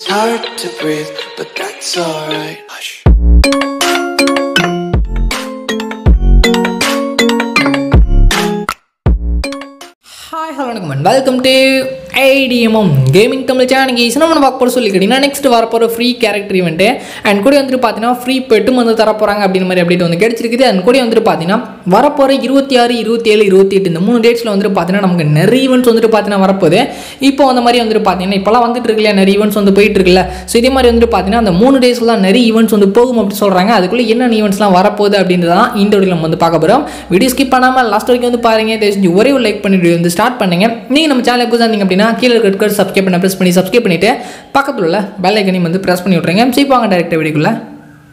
It's hard to breathe, but that's alright. Hush. Hi, hello, everyone. Welcome to IDMM gaming Tamil channel guys நம்ம பார்க்க போகிற சொல்லி கேட்டிங்கன்னா next வரப்போகிற free character event and கூட வந்துட்டு பார்த்தீங்கன்னா ஃப்ரீ பெட்டும் வந்து தர போகிறாங்க அப்படின்னு மாதிரி அப்டேட் வந்து கிடச்சிருக்குது. அண்ட் கூட வந்துட்டு பார்த்தீங்கன்னா வரப்போகிற இருபத்தி ஆறு இருபத்தி ஏழு இருபத்தி எட்டு இந்த மூணு டேட்ஸில் வந்துட்டு பார்த்தீங்கன்னா நமக்கு நிறைய ஈவெண்ட்ஸ் வந்துட்டு பார்த்தீங்கன்னா வரப்போகுது. இப்போ அந்த மாதிரி வந்துட்டு பார்த்தீங்கன்னா இப்போலாம் வந்துட்டு இருக்குல்ல நிறைய ஈவெண்ட்ஸ் வந்து போயிட்டு இருக்குல்ல. ஸோ இதே மாதிரி வந்துட்டு பார்த்தீங்கன்னா அந்த மூணு டேஸில் நிறைய ஈவெண்ட்ஸ் வந்து போகும் அப்படின்னு சொல்கிறாங்க அதுக்குள்ளே என்னென்ன ஈவெண்ட்ஸ்லாம் வரப்போகுது அப்படின்றதான் இந்த வீடியோ நம்ம வந்து பார்க்க போகிறோம் வீடியோ ஸ்கிப் பண்ணாமல் லாஸ்ட் வரைக்கும் வந்து பாருங்க. தயவு செஞ்சு ஒரே ஒரு லைக் பண்ணி வந்து ஸ்டார்ட் பண்ணுங்க. நீங்கள் நம்ம சேனலுக்கு புதுசாக இருந்தீங்க அப்படின்னா கீழே இருக்கிற சப்ஸ்கிரைப் பண்ண ப்ரெஸ் பண்ணி சப்ஸ்கிரைப் பண்ணிவிட்டு பக்கத்தில் உள்ள பெல் ஐக்கனையும் வந்து ப்ரெஸ் பண்ணி விட்ருங்க சரி வாங்க டேரக்டாக வீடியோக்குள்ள.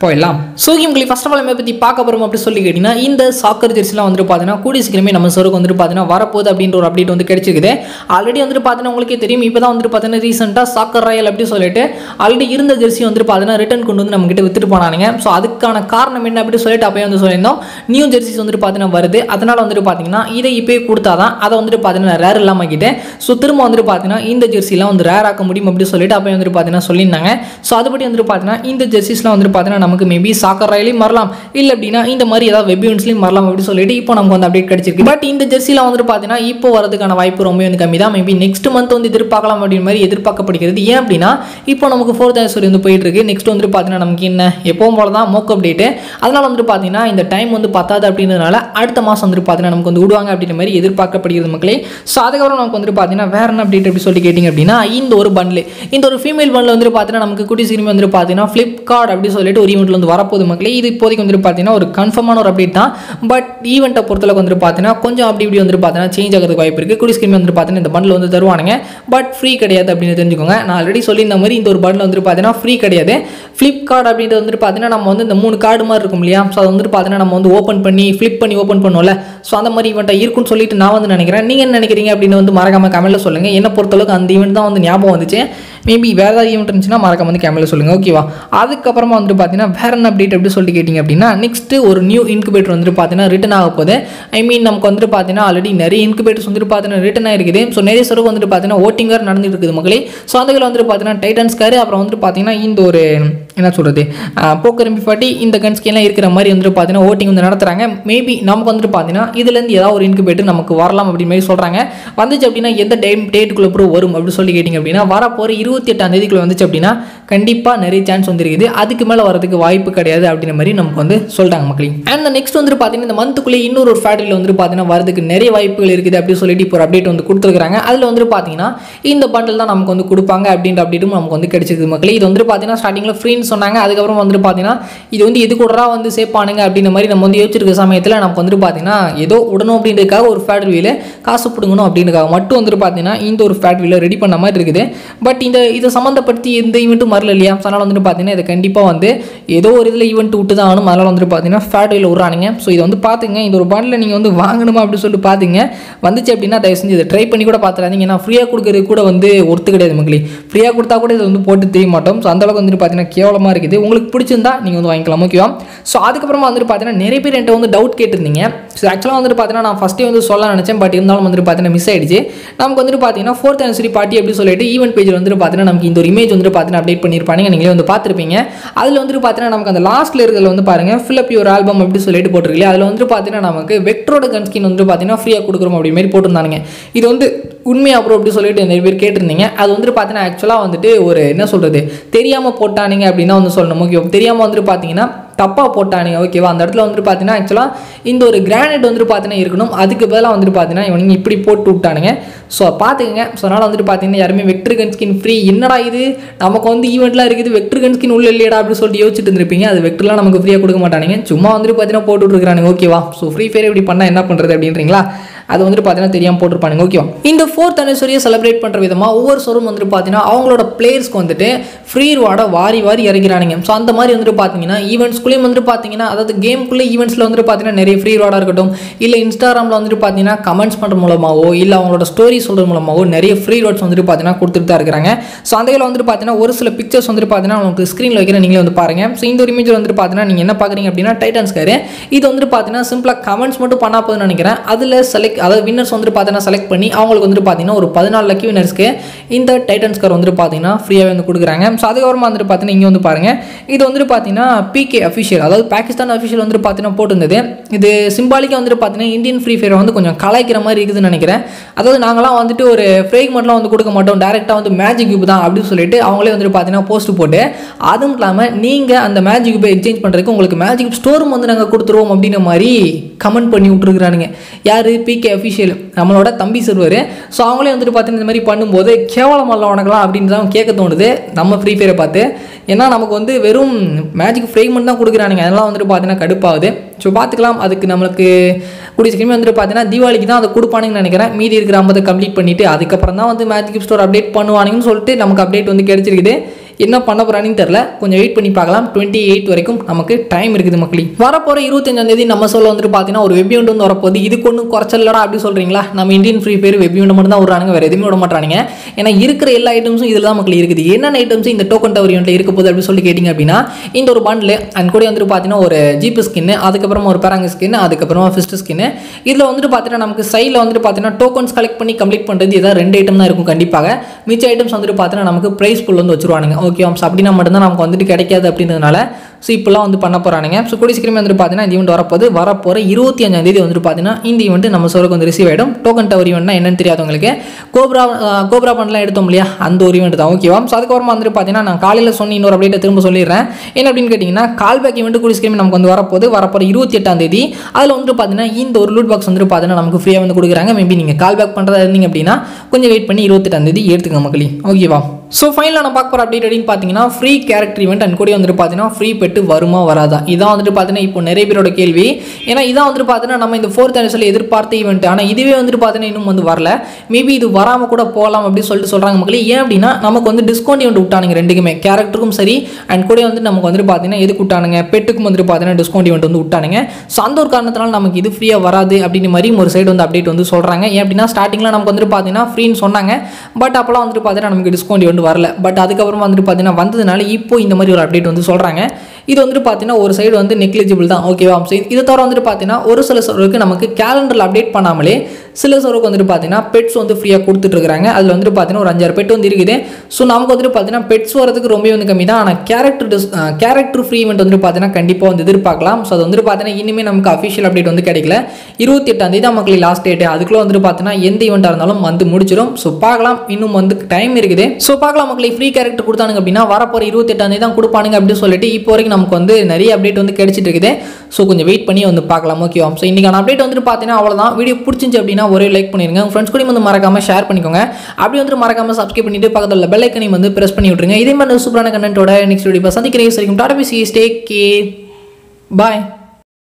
போயிடலாம். ஸோ கேம்களை ஃபஸ்ட் ஆஃப் ஆல் பற்றி பார்க்க போகிறோம் அப்படி சொல்லி கேட்டிங்கன்னா இந்த சாக்கர் ஜெர்சிலாம் வந்துட்டு பார்த்தீங்கன்னா கூடிய சீக்கிரமே நம்ம சருக்கு வந்துட்டு பார்த்தீங்கன்னா வரப்போகுது அப்படின்ற ஒரு அப்டேட் வந்து கிடைச்சிருக்குது. ஆல்ரெடி வந்துட்டு பார்த்தீங்கன்னா உங்களுக்கே தெரியும் இப்போ தான் வந்துட்டு பார்த்தீங்கன்னா ரீசெண்டாக சாக்கர் ராயல் அப்படின்னு சொல்லிட்டு ஆல்ரெடி இருந்த ஜெர்சி வந்துட்டு பார்த்தீங்கன்னா ரிட்டன் கொண்டு வந்து நம்ம கிட்ட வித்துட்டு போனானுங்க. ஸோ அதுக்கான காரணம் என்ன அப்படின்னு சொல்லிட்டு அப்போயே வந்து சொல்லியிருந்தோம். நியூ ஜெர்சிஸ் வந்துட்டு பார்த்தீங்கன்னா வருது. அதனால் வந்துட்டு பார்த்தீங்கன்னா இதை இப்போயே கொடுத்தா தான் அதை வந்துட்டு பார்த்தீங்கன்னா ரேர் இல்லாமல் ஆக்கிட்டேன் ஸோ திரும்ப வந்துட்டு பார்த்தீங்கன்னா இந்த ஜெர்சிலாம் வந்து ரேர் ஆக்க முடியும் அப்படின்னு சொல்லிட்டு அப்போ வந்துட்டு பார்த்தீங்கன்னா சொல்லியிருந்தாங்க. ஸோ அதுபடி வந்துட்டு பார்த்தீங்கன்னா இந்த ஜெர்சிஸ்லாம் வந்துட்டு பார்த்தீங்கன்னா நமக்கு மேபி சாக்கர் ராயிலையும் வரலாம். இல்லை அப்படின்னா இந்த மாதிரி ஏதாவது வெப் வரலாம் அப்படின்னு சொல்லிட்டு இப்போ நமக்கு வந்து அப்டேட் கிடைச்சிருக்கு. பட் இந்த ஜெர்சியில் வந்துட்டு பார்த்தீங்கன்னா இப்போ வரதுக்கான வாய்ப்பு ரொம்ப வந்து கம்மி தான். மேபி நெக்ஸ்ட் மந்த் வந்து எதிர்பார்க்கலாம் அப்படின்ற மாதிரி எதிர்பார்க்கப்படுகிறது. ஏன் அப்படின்னா இப்போ நமக்கு ஃபோர்த் ஆனிவர்சரி வந்து போயிட்டு இருக்கு. நெக்ஸ்ட் வந்துட்டு பார்த்தீங்கன்னா நமக்கு என்ன? எப்பவும் போல தான் மோக் அப்டேட்டு அதனால வந்துட்டு பார்த்தீங்கன்னா இந்த டைம் வந்து பத்தாது அப்படின்றதுனால அடுத்த மாதம் வந்துட்டு பார்த்தீங்கன்னா நமக்கு வந்து விடுவாங்க அப்படின்ற மாதிரி எதிர்பார்க்கப்படுகிறது மக்களே. ஸோ அதுக்கப்புறம் நமக்கு வந்துட்டு பார்த்தீங்கன்னா வேற என்ன அப்டேட் அப்படி சொல்லி கேட்டிங்க அப்படின்னா இந்த ஒரு பண்டில் இந்த ஒரு ஃபீமேல் பண்டில் வந்துட்டு பார்த்தீங்கன்னா நமக்கு குட்டி சிறுமி வந்துட்டு பார்த்தீங்கன்னா ஃப்ளிப்கார்ட் அப்படி சொல்லிட்டு ஒரு ஈவெண்ட்டில் வந்து வரப்போகுது மக்களே இது இப்போதைக்கு வந்துட்டு பார்த்தீங்கன்னா ஒரு கன்ஃபார்மான ஒரு அப்டேட் தான். பட் ஈவெண்ட்டை பொறுத்தளவுக்கு வந்துட்டு பார்த்தீங்கன்னா கொஞ்சம் அப்படி இப்படி வந்துட்டு பார்த்தீங்கன்னா சேஞ்ச் ஆகிறதுக்கு வாய்ப்பு இருக்குது குடி ஸ்கிரீம் வந்துட்டு பார்த்தீங்கன்னா இந்த பண்டில் வந்து தருவானுங்க. பட் ஃப்ரீ கிடையாது அப்படின்னு தெரிஞ்சுக்கோங்க. நான் ஆல்ரெடி சொல்லியிருந்த மாதிரி இந்த ஒரு பண்டில் வந்துட்டு பார்த்தீங்கன்னா ஃப்ரீ கிடையாது. ஃப்ளிப்கார்ட் அப்படின்றது வந்துட்டு பார்த்தீங்கன்னா நம்ம வந்து இந்த மூணு கார்டு மாதிரி இருக்கும் இல்லையா? ஸோ அது வந்துட்டு பார்த்தீங்கன்னா நம்ம வந்து ஓப்பன் பண்ணி ஃப்ளிப் பண்ணி ஓப்பன் பண்ணுவோம்ல. ஸோ அந்த மாதிரி ஈவெண்ட்டாக இருக்குன்னு சொல்லிட்டு நான் வந்து நினைக்கிறேன். நீங்கள் என்ன நினைக்கிறீங்க அப்படின்னு வந்து மறக்காம கமெண்ட்டில் சொல்லுங்கள் என்ன பொறுத்தளவுக்கு அந்த ஈவெண்ட் தான் வந்து ஞாபகம் வந்துச்சு. மேபி வேறு ஏதாவது ஈவெண்ட் இருந்துச்சுன்னா மறக்காம வந்து கேமரில் சொல்லுங்கள் ஓகேவா அதுக்கப்புறமா வந்துட்டு பார்த்தீங்கன்னா வேற என்ன அப்டேட் எப்படி சொல்லிட்டு கேட்டிங்க அப்படின்னா நெக்ஸ்ட்டு ஒரு நியூ இன்குபேட்டர் வந்துட்டு பார்த்தீங்கன்னா ரிட்டன் ஆக போகுது. ஐ மீன் நமக்கு வந்துட்டு பார்த்தீங்கன்னா ஆல்ரெடி நிறைய இன்குபேட்டர்ஸ் வந்துட்டு பார்த்தீங்கன்னா ரிட்டன் ஆகிருக்குது ஸோ நிறைய சருக்கு வந்துட்டு பார்த்தீங்கன்னா ஓட்டிங் வேறு நடந்துட்டு இருக்குது மக்களே. ஸோ அந்த வந்துட்டு பார்த்தீங்கன்னா டைட்டன்ஸ்காரு அப்புறம் வந்துட்டு பார்த்தீங்கன்னா இந்த ஒரு என்ன சொல்கிறது போக்கரம்பி பாட்டி இந்த கன்ஸ்கெல்லாம் இருக்கிற மாதிரி வந்துட்டு பார்த்தீங்கன்னா ஓட்டிங் வந்து நடத்துகிறாங்க மேபி நமக்கு வந்துட்டு பார்த்தீங்கன்னா இதுலேருந்து ஏதாவது ஒரு இன்குபேட்டர் நமக்கு வரலாம் அப்படின்னு மாதிரி சொல்கிறாங்க வந்துச்சு அப்படின்னா எந்த டைம் டேட்டுக்குள்ளே ப்ரூவ் வரும் அப்படின்னு சொல்லி கேட்டிங்க அப்படின்னா வரப்போகிற இருபத்தி எட்டாம் தேதிக்குள்ளே வந்துச்சு அப்படின்னா கண்டிப்பாக நிறைய சான்ஸ் வந்துருக்குது. அதுக்கு மேலே வரதுக்கு வாய்ப்பு கிடையாது அப்படின்ற மாதிரி நமக்கு வந்து சொல்கிறாங்க மக்களே. அண்ட் நெக்ஸ்ட் வந்துட்டு பார்த்தீங்கன்னா இந்த மந்த்துக்குள்ளே இன்னொரு ஒரு ஃபேக்டரியில் வந்துட்டு பார்த்தீங்கன்னா வரதுக்கு நிறைய வாய்ப்புகள் இருக்குது அப்படின்னு சொல்லிட்டு இப்போ ஒரு அப்டேட் வந்து கொடுத்துருக்காங்க அதில் வந்துட்டு பார்த்தீங்கன்னா இந்த பண்டில் தான் நமக்கு வந்து கொடுப்பாங்க அப்படின்ற அப்டேட்டும் நமக்கு வந்து கிடைச்சிருக்கு மக்களே. இது வந்துட்டு பார்த்தீங்கன்னா ஸ்டார்டிங்கில் சொன்னாங்க. அதுக்கப்புறம் வந்துட்டு பார்த்தீங்கன்னா இது வந்து எது கூடரா வந்து சேர்ப்பானுங்க அப்படின்ற மாதிரி நம்ம வந்து யோசிச்சிருக்க சமயத்தில் நமக்கு வந்துட்டு பார்த்தீங்கன்னா ஏதோ உடனும் அப்படின்றதுக்காக ஒரு ஃபேட் வீல காசு பிடுங்கணும் அப்படின்றதுக்காக மட்டும் வந்துட்டு பார்த்தீங்கன்னா இந்த ஒரு ஃபேட் வீல ரெடி பண்ண மாதிரி இருக்குது. பட் இந்த இதை சம்மந்தப்படுத்தி எந்த ஈவெண்ட்டும் வரல இல்லையா? அதனால் வந்துட்டு பார்த்தீங்கன்னா இதை கண்டிப்பாக வந்து ஏதோ ஒரு இதில் ஈவெண்ட் விட்டு தான் ஆகணும் அதனால் வந்துட்டு பார்த்தீங்கன்னா ஃபேட் வீல விட்றானுங்க. ஸோ இதை வந்து பார்த்துங்க இந்த ஒரு பாண்டில் நீங்கள் வந்து வாங்கணுமா அப்படின்னு சொல்லிட்டு பார்த்தீங்க வந்துச்சு அப்படின்னா தயவு செஞ்சு இதை ட்ரை பண்ணி கூட பார்த்துறாதீங்க ஏன்னா ஃப்ரீயாக கொடுக்குறது கூட வந்து ஒர்த்து கிடையாது மக்களே. ஃப்ரீயாக கொடுத்தா கூட இதை வந்து போட்டு தெரிய மாட்டோம். ஸோ அந்தளவுக்கு வந்துட்டு பார்த்தீங்கன்னா கேவலமாக இருக்குது. உங்களுக்கு பிடிச்சிருந்தா நீங்கள் வந்து வாங்கிக்கலாம் ஓகேவா ஸோ அதுக்கப்புறமா வந்துட்டு பார்த்தீங்கன்னா நிறைய பேர் என்கிட்ட வந்து டவுட் கேட்டிருந்தீங்க. ஸோ ஆக்சுவலாக வந்துட்டு பார்த்தீங்கன்னா நான் ஃபஸ்ட்டே வந்து சொல்ல நினச்சேன். பட் இருந்தாலும் வந்துட்டு பார்த்தீங்கன்னா மிஸ் ஆயிடுச்சு. நமக்கு வந்துட்டு பார்த்தீங்கன்னா ஃபோர்த் ஆனிவர்சரி பார்ட்டி அப்படி சொல்லிட்டு ஈவெண்ட் பேஜில் வந்துட்டு பார்த்தீங்கன்னா நமக்கு இந்த ஒரு இமேஜ் வந்துட்டு பார்த்தீங்கன்னா அப்டேட் பண்ணியிருப்பாங்க நீங்களே வந்து பார்த்துருப்பீங்க. அதில் வந்துட்டு பார்த்தீங்கன்னா நமக்கு அந்த லாஸ்ட்டில் இருக்கிறதுல வந்து பாருங்கள் ஃபில்அப் யூர் ஆல்பம் அப்படின்னு சொல்லிட்டு போட்டிருக்கீங்க அதில் வந்துட்டு பார்த்தீங்கன்னா நமக்கு வெக்ட்ரோட கன் ஸ்கின் வந்துட்டு பார்த்தீங்கன்னா ஃப்ரீயாக கொடுக்குறோம் அப்படி மாதிரி போட்டிருந்தானுங்க. இது வந்து உண்மை அப்புறம் அப்படி சொல்லிட்டு நிறைய பேர் கேட்டிருந்தீங்க. அது வந்துட்டு பார்த்தீங்கன்னா ஆக்சுவலாக வந்துட்டு ஒரு என்ன சொல்கிறது தெரியாமல் போட்டானுங்க அப்படின்னு வந்து சொல்லணும். ஓகே தெரியாமல் வந்துட்டு பார்த்தீங்கன்னா தப்பாக போட்டானுங்க ஓகேவா அந்த இடத்துல வந்துட்டு பார்த்தீங்கன்னா ஆக்சுவலாக இந்த ஒரு கிரானைட் வந்துட்டு பார்த்தீங்கன்னா இருக்கணும். அதுக்கு பதிலாக வந்துட்டு பார்த்தீங்கன்னா இவனுங்க இப்படி போட்டு விட்டானுங்க. ஸோ பார்த்துக்கங்க. ஸோ அதனால் வந்துட்டு பார்த்தீங்கன்னா யாருமே வெக்டர் கன் ஸ்கின் ஃப்ரீ என்னடா இது? நமக்கு வந்து ஈவெண்ட்லாம் இருக்குது. வெக்டர் கன்ஸ்கின் உள்ள இல்லையடா அப்படின்னு சொல்லிட்டு யோசிச்சுட்டு இருந்திருப்பீங்க. அது வெக்டர்லாம் நமக்கு ஃப்ரீயாக கொடுக்க மாட்டானுங்க. சும்மா வந்துட்டு பார்த்தீங்கன்னா போட்டுட்ருக்கானுங்க ஓகேவா ஸோ ஃப்ரீ ஃபயர் இப்படி பண்ணால் என்ன பண்ணுறது அப்படின்றீங்களா? அது வந்துட்டு பார்த்தீங்கன்னா தெரியாமல் போட்டிருப்பானுங்க ஓகேவா இந்த ஃபோர்த் அனிவர்சரியை செலிப்ரேட் பண்ணுற விதமாக ஒவ்வொரு ஷோரூம் வந்துட்டு பார்த்தீங்கன்னா அவங்களோட பிளேயர்ஸ்க்கு வந்துட்டு ஃப்ரீ ரிவார்டை வாரி வாரி இறக்கிறானுங்க ஸோ அந்த மாதிரி வந்துட்டு பார்த்தீங்கன்னா ஈவெண்ட்ஸ்குள்ளேயும் வந்துட்டு பார்த்தீங்கன்னா அதாவது கேம்குள்ளே ஈவெண்ட்ஸில் வந்துட்டு பார்த்தீங்கன்னா நிறைய ஃப்ரீ ரிவார்டாக இருக்கட்டும் இல்லை இன்ஸ்டாகிராமில் வந்துட்டு பார்த்தீங்கன்னா கமெண்ட்ஸ் பண்ணுற மூலமாகவோ இல்லை அவங்களோட ஸ்டோரி சொல்கிறது மூலமாகவோ நிறைய ஃப்ரீ ரோட்ஸ் வந்துட்டு பார்த்தீங்கன்னா கொடுத்துட்டு தான் இருக்கிறாங்க ஸோ அந்த இதில் வந்துட்டு பார்த்தீங்கன்னா ஒரு சில பிக்சர்ஸ் வந்துட்டு பார்த்தீங்கன்னா உங்களுக்கு ஸ்க்ரீனில் வைக்கிற நீங்களே வந்து பாருங்கள் ஸோ இந்த ஒரு இமேஜ் வந்துட்டு பார்த்தீங்கன்னா நீங்கள் என்ன பார்க்குறீங்க அப்படின்னா டைட்டன்ஸ்காரு இது வந்துட்டு பார்த்தீங்கன்னா சிம்பிளாக கமெண்ட்ஸ் மட்டும் பண்ணா போதும்னு நினைக்கிறேன் அதில் செலக்ட் செலக்ட் அதாவது வின்னர்ஸ் வந்துட்டு பார்த்தீங்கன்னா செலக்ட் பண்ணி அவங்களுக்கு வந்துட்டு பார்த்தீங்கன்னா ஒரு பதினாலு லக்கி வின்னர்ஸ்க்கு இந்த டைட்டன்ஸ் கார் வந்துட்டு பார்த்தீங்கன்னா ஃப்ரீயாகவே வந்து கொடுக்குறாங்க. ஸோ அதுக்கப்புறமா வந்துட்டு பார்த்தீங்கன்னா இங்கே வந்து பாருங்கள் இது வந்துட்டு பார்த்தீங்கன்னா பிகே அஃபிஷியல் அதாவது பாகிஸ்தான் அஃபிஷியல் வந்துட்டு பார்த்தீங்கன்னா போட்டிருந்தது. இது சிம்பாலிக்காக வந்துட்டு பார்த்தீங்கன்னா இந்தியன் ஃப்ரீ ஃபயரை வந்து கொஞ்சம் கலாய்க்கிற மாதிரி இருக்குதுன்னு நினைக்கிறேன். அதாவது நாங்களாம் வந்துட்டு ஒரு ஃப்ரேக்மெண்ட்லாம் வந்து கொடுக்க மாட்டோம். டேரெக்டாக வந்து மேஜிக் கியூப் தான் அப்படின்னு சொல்லிட்டு அவங்களே வந்துட்டு பார்த்தீங்கன்னா போஸ்ட் போட்டு அதுவும் இல்லாமல் நீங்கள் அந்த மேஜிக் கியூப்பை எக்ஸ்சேஞ்ச் பண்ணுறதுக்கு உங்களுக்கு மேஜிக் ஸ்டோரும் வந்து நாங்கள் கொடுத்துருவோம் அப்படின்ற மாதிரி கமெண்ட் பண்ணி விட்டுருக்குறானுங்க. யார்? பிகே அஃபிஷியல் நம்மளோட தம்பி சர்வர் ஸோ அவங்களே வந்துட்டு பார்த்தீங்கன்னா இந்த மாதிரி பண்ணும்போது கேவலமல்ல உனக்கலாம் அப்படின்னு தான் கேட்க தோணுது. நம்ம ஃப்ரீ ஃபயரை பார்த்து. ஏன்னா நமக்கு வந்து வெறும் மேஜிக் ஃப்ரேக்மெண்ட் தான் கொடுக்குறானுங்க. அதெல்லாம் வந்துட்டு பார்த்தீங்கன்னா கடுப்பாகுது. ஸோ பார்த்துக்கலாம். அதுக்கு நம்மளுக்கு கூடிய சீக்கிரமே வந்துட்டு பார்த்தீங்கன்னா தீபாவளிக்கு தான் அதை கொடுப்பானுங்கன்னு நினைக்கிறேன். மீதி இருக்கிற ஐம்பதை கம்ப்ளீட் பண்ணிவிட்டு அதுக்கப்புறம் தான் வந்து மேஜிக் ஸ்டோர் அப்டேட் பண்ணுவானுங்கன்னு சொல்லிட்டு நமக்கு அப்டேட் வந்து கிடச்சிருக்குது. என்ன பண்ண போகிறான்னு தெரில கொஞ்சம் வெயிட் பண்ணி பார்க்கலாம். டுவெண்ட்டி எயிட் வரைக்கும் நமக்கு டைம் இருக்குது மக்களி. வரப்போகிற இருபத்தஞ்சாம் தேதி நம்ம சொல்ல வந்துட்டு பார்த்தீங்கன்னா ஒரு வெப்யூண்ட் வந்து வரப்போகுது. இதுக்கு ஒன்றும் குறைச்சல்லடா அப்படி சொல்கிறீங்களா நம்ம இந்தியன் ஃப்ரீ ஃபயர் வெப்யூண்ட் மட்டும் தான் விடுறாங்க வேறு எதுவுமே விட மாட்டானுங்க ஏன்னா இருக்கிற எல்லா ஐட்டம்ஸும் இதில் தான் மக்கள் இருக்குது. என்னென்ன ஐட்டம்ஸ் இந்த டோக்கன் டவர் யூனிட்டில் இருக்க போகுது அப்படின்னு சொல்லி கேட்டிங்க அப்படின்னா இந்த ஒரு பண்டில் அண்ட் கூட வந்துட்டு பார்த்தீங்கன்னா ஒரு ஜிபி ஸ்கின்னு அதுக்கப்புறமா ஒரு பேராங்க ஸ்கின் அதுக்கப்புறமா ஃபிஸ்ட் ஸ்கின்னு இதில் வந்துட்டு பார்த்தீங்கன்னா நமக்கு சைடில் வந்துட்டு பார்த்தீங்கன்னா டோக்கன்ஸ் கலெக்ட் பண்ணி கம்ப்ளீட் பண்ணுறது ஏதாவது ரெண்டு ஐட்டம் தான் இருக்கும் கண்டிப்பாக. மிச்ச ஐட்டம்ஸ் வந்துட்டு பார்த்தீங்கன்னா நமக்கு ப்ரைஸ் புல் வந்து வச்சுருவானுங்க. ஓகே ஸோ அப்படின்னா மட்டும்தான் நமக்கு வந்துட்டு கிடைக்காது அப்படின்றதுனால ஸோ இப்போலாம் வந்து பண்ண போகிறானுங்க ஸோ கூடிய சீக்கிரமே வந்துட்டு பார்த்தீங்கன்னா இந்த ஈவெண்ட் வரப்போது வரப்போகிற இருபத்தி அஞ்சாம் தேதி வந்துட்டு பார்த்தீங்கன்னா இந்த ஈவெண்ட் நம்ம சோருக்கு வந்து ரிசீவ் ஆகிடும் டோக்கன் டவர் ஈவெண்ட்னா என்னன்னு தெரியாதவங்களுக்கு கோப்ரா கோப்ரா பண்ணலாம் எடுத்தோம் இல்லையா? அந்த ஒரு ஈவெண்ட் தான். ஓகேவா ஸோ அதுக்கப்புறமா வந்துட்டு பார்த்தீங்கன்னா நான் காலையில் சொன்ன இன்னொரு அப்டேட்டை திரும்ப சொல்லிடுறேன். என்ன அப்படின்னு கேட்டிங்கன்னா கால் பேக் ஈவெண்ட் கூடிய சீக்கிரமே நமக்கு வந்து வரப்போது வரப்போகிற இருபத்தி எட்டாம் தேதி. அதில் வந்துட்டு பார்த்தீங்கன்னா இந்த ஒரு லூட் பாக்ஸ் வந்துட்டு பார்த்தீங்கன்னா நமக்கு ஃப்ரீயாக வந்து கொடுக்குறாங்க. மேபி நீங்கள் கால் பேக் பண்ணுறதா இருந்தீங்க அப்படின்னா கொஞ்சம் வெயிட் பண்ணி இருபத்தெட்டாம் தேதி எடுத்துக்கோங்க மக்களி. ஓகேவா ஸோ ஃபைனலாக நான் பார்க்க போகிற அப்டேட் அப்படின்னு பார்த்தீங்கன்னா ஃப்ரீ கேரக்டர் ஈவெண்ட் அண்ட் கூட வந்துட்டு பார்த்தீங்கன்னா ஃப்ரீ பெட்டு வருமா வராதா? இதான் வந்துட்டு பார்த்தீங்கன்னா இப்போ நிறைய பேரோட கேள்வி. ஏன்னா இதான் வந்துட்டு பார்த்தீங்கன்னா நம்ம இந்த ஃபோர்த் அனிவர்சரி எதிர்பார்த்த ஈவெண்ட் ஆனால் இதுவே வந்துட்டு பார்த்தீங்கன்னா இன்னும் வந்து வரல. மேபி இது வராமல் கூட போகலாம் அப்படின்னு சொல்லிட்டு சொல்கிறாங்க மக்களே. ஏன் அப்படின்னா நமக்கு வந்து டிஸ்கவுண்ட் ஈவெண்ட் விட்டானுங்க ரெண்டுக்குமே. கேரக்டருக்கும் சரி அண்ட் கூட வந்து நமக்கு வந்துட்டு பார்த்தீங்கன்னா எதுக்கு விட்டானுங்க? பெட்டுக்கும் வந்துட்டு பார்த்தீங்கன்னா டிஸ்கவுண்ட் ஈவெண்ட் வந்து விட்டானுங்க. ஸோ அந்த ஒரு காரணத்தினால நமக்கு இது ஃப்ரீயாக வராது அப்படின்னு மாதிரி ஒரு சைடு வந்து அப்டேட் வந்து சொல்கிறாங்க ஏன் அப்படின்னா ஸ்டார்டிங்கில் நமக்கு வந்துட்டு பார்த்தீங்கன்னா ஃப்ரீன்னு சொன்னாங்க. பட் அப்போலாம் வந்துட்டு பார்த்தீங்கன்னா நமக்கு டிஸ்கவுண்ட் ஈவெண்ட் வரல. பட் அதுக்கப்புறமா வந்துட்டு பார்த்தீங்கன்னா வந்ததுனால இப்போ இந்த மாதிரி ஒரு அப்டேட் வந்து சொல்கிறாங்க இது வந்துட்டு பார்த்தீங்கன்னா ஒரு சைடு வந்து நெக்லிஜிபிள் தான். ஓகேவா ஸோ இதை தவிர வந்துட்டு பார்த்தீங்கன்னா ஒரு சில சர்வருக்கு நமக்கு கேலண்டரில் அப்டேட் பண்ணாமலே சில சர்வருக்கு வந்துட்டு பார்த்தீங்கன்னா பெட்ஸ் வந்து ஃப்ரீயாக கொடுத்துட்ருக்காங்க அதில் வந்துட்டு பார்த்தீங்கன்னா ஒரு அஞ்சாறு பெட் வந்து இருக்குது. ஸோ நமக்கு வந்துட்டு பார்த்தீங்கன்னா பெட்ஸ் வரதுக்கு ரொம்ப வந்து கம்மி தான். ஆனால் character dis character free event வந்துட்டு பார்த்தீங்கன்னா கண்டிப்பாக வந்து எதிர்பார்க்கலாம். ஸோ அது வந்துட்டு பார்த்தீங்கன்னா இனிமேல் நமக்கு அஃபிஷியல் அப்டேட் வந்து கிடைக்கல. இருபத்தி எட்டாம் தேதி தான் மக்களுக்கு லாஸ்ட் டேட்டு அதுக்குள்ளே வந்துட்டு பார்த்தீங்கன்னா எந்த ஈவெண்ட்டாக இருந்தாலும் வந்து முடிச்சிடும் ஸோ பார்க்கலாம். இன்னும் வந்து டைம் இருக்குது. ஸோ பார்க்கலாம் மக்களுக்கு ஃப்ரீ கேரக்டர் கொடுத்தானுங்க அப்படின்னா வரப்போகிற இருபத்தெட்டாம் தேதி தான் கொடுப்பானுங்க அப்படின்னு சொல்லிட்டு இப்போ வரைக்கும் நமக்கு வந்து நிறைய அப்டேட் வந்து கிடைச்சிட்டு இருக்குது. ஸோ கொஞ்சம் வெயிட் பண்ணி வந்து பார்க்கலாம். ஓகேவா ஸோ இன்றைக்கான அப்டேட் வந்துட்டு பார்த்தீங்கன்னா அவ்வளோதான் வீடியோ பிடிச்சிச்சு அப்படின்னா ஒரே லைக் பண்ணிருங்க உங்கள் ஃப்ரெண்ட்ஸ் கூட வந்து மறக்காமல் ஷேர் பண்ணிக்கோங்க. அப்படி வந்து மறக்காமல் சப்ஸ்கிரைப் பண்ணிட்டு பக்கத்தில் உள்ள பெல் வந்து ப்ரெஸ் பண்ணி விட்ருங்க இதே மாதிரி சூப்பரான கண்டென்ட்டோட நெக்ஸ்ட் வீடியோ சந்திக்கிறேன். சரிக்கும் டாடா பிசி ஸ்டே கே பாய்